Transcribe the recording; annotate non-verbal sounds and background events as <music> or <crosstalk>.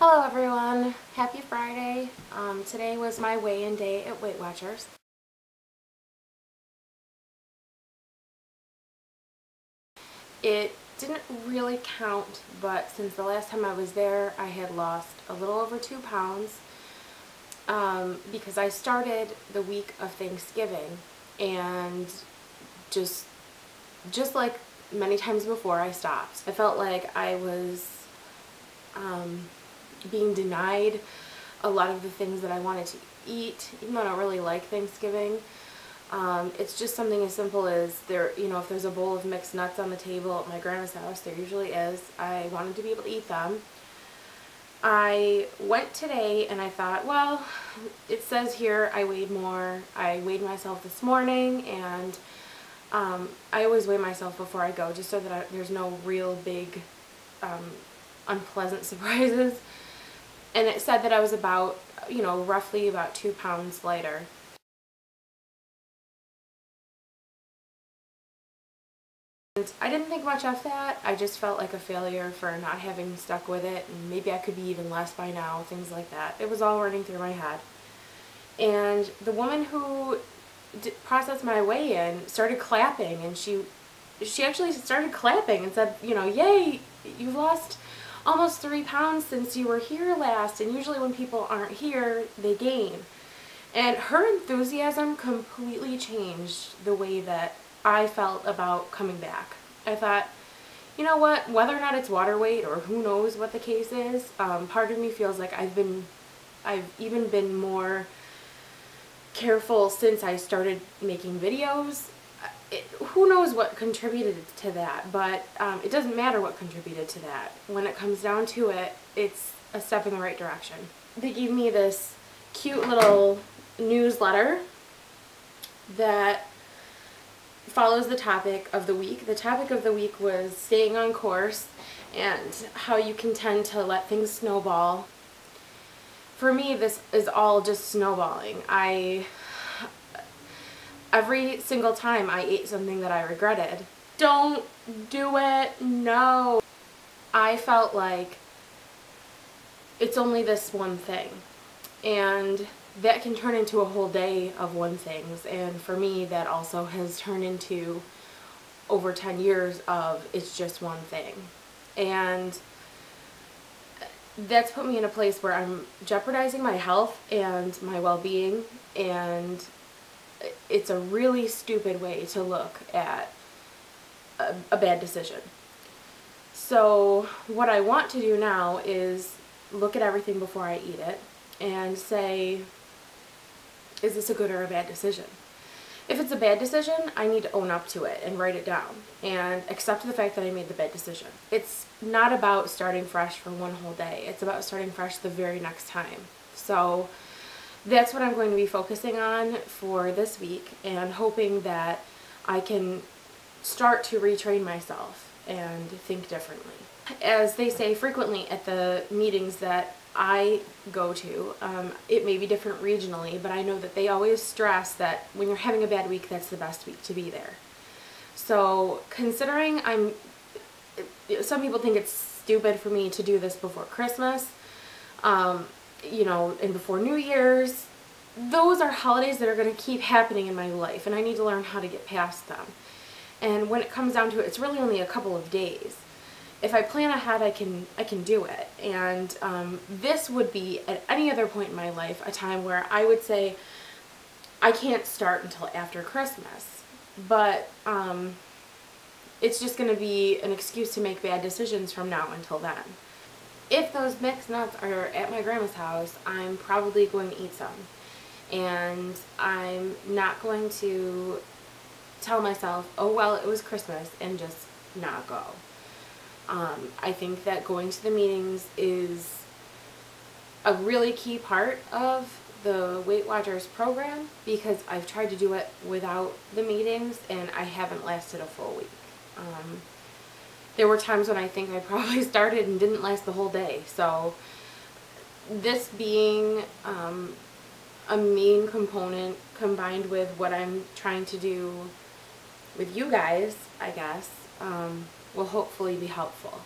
Hello everyone, happy Friday. Um, today was my weigh-in day at Weight Watchers. It didn't really count, but since the last time I was there, I had lost a little over two pounds um, because I started the week of Thanksgiving and just, just like many times before, I stopped. I felt like I was um, being denied a lot of the things that I wanted to eat, even though I don't really like Thanksgiving. Um, it's just something as simple as there, you know, if there's a bowl of mixed nuts on the table at my grandma's house, there usually is. I wanted to be able to eat them. I went today and I thought, well, it says here I weighed more. I weighed myself this morning and um, I always weigh myself before I go just so that I, there's no real big um, unpleasant <laughs> surprises. And it said that I was about, you know, roughly about two pounds lighter. And I didn't think much of that. I just felt like a failure for not having stuck with it and maybe I could be even less by now, things like that. It was all running through my head. And the woman who processed my weigh-in started clapping and she she actually started clapping and said, you know, yay, you've lost almost three pounds since you were here last and usually when people aren't here, they gain. And her enthusiasm completely changed the way that I felt about coming back. I thought, you know what, whether or not it's water weight or who knows what the case is, um, part of me feels like I've been, I've even been more careful since I started making videos. It, who knows what contributed to that, but um, it doesn't matter what contributed to that. When it comes down to it, it's a step in the right direction. They gave me this cute little newsletter that follows the topic of the week. The topic of the week was staying on course and how you can tend to let things snowball. For me, this is all just snowballing. I every single time I ate something that I regretted. Don't do it. No. I felt like it's only this one thing. And that can turn into a whole day of one things and for me that also has turned into over 10 years of it's just one thing and that's put me in a place where I'm jeopardizing my health and my well-being and it's a really stupid way to look at a, a bad decision. So what I want to do now is look at everything before I eat it and say is this a good or a bad decision? If it's a bad decision, I need to own up to it and write it down and accept the fact that I made the bad decision. It's not about starting fresh for one whole day. It's about starting fresh the very next time. So that's what I'm going to be focusing on for this week and hoping that I can start to retrain myself and think differently. As they say frequently at the meetings that I go to. Um, it may be different regionally, but I know that they always stress that when you're having a bad week, that's the best week to be there. So considering I'm, some people think it's stupid for me to do this before Christmas, um, you know, and before New Year's, those are holidays that are going to keep happening in my life, and I need to learn how to get past them. And when it comes down to it, it's really only a couple of days if I plan ahead, I can I can do it. And um, this would be at any other point in my life a time where I would say I can't start until after Christmas. But um, it's just going to be an excuse to make bad decisions from now until then. If those mixed nuts are at my grandma's house, I'm probably going to eat some. And I'm not going to tell myself, oh well, it was Christmas, and just not go. Um, I think that going to the meetings is a really key part of the Weight Watchers program because I've tried to do it without the meetings and I haven't lasted a full week. Um, there were times when I think I probably <laughs> started and didn't last the whole day. So this being um, a main component combined with what I'm trying to do with you guys, I guess, um, will hopefully be helpful.